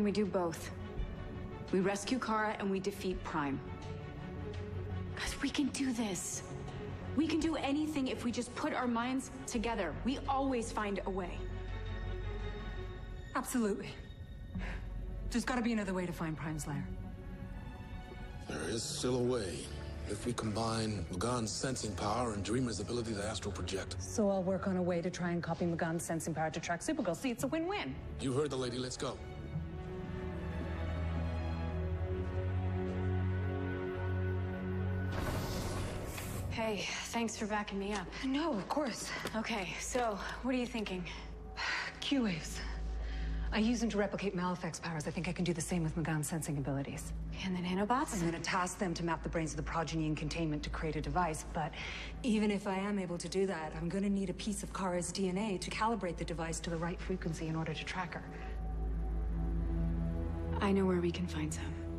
And we do both. We rescue Kara and we defeat Prime. Because we can do this. We can do anything if we just put our minds together. We always find a way. Absolutely. There's gotta be another way to find Prime's lair. There is still a way. If we combine M'gann's sensing power and Dreamer's ability to astral project. So I'll work on a way to try and copy M'gann's sensing power to track Supergirl. See, it's a win-win. You heard the lady, let's go. Hey, thanks for backing me up. No, of course. Okay, so what are you thinking? Q-waves. I use them to replicate Malefic's powers. I think I can do the same with M'gann's sensing abilities. And the nanobots? I'm gonna task them to map the brains of the progeny in containment to create a device, but even if I am able to do that, I'm gonna need a piece of Kara's DNA to calibrate the device to the right frequency in order to track her. I know where we can find some.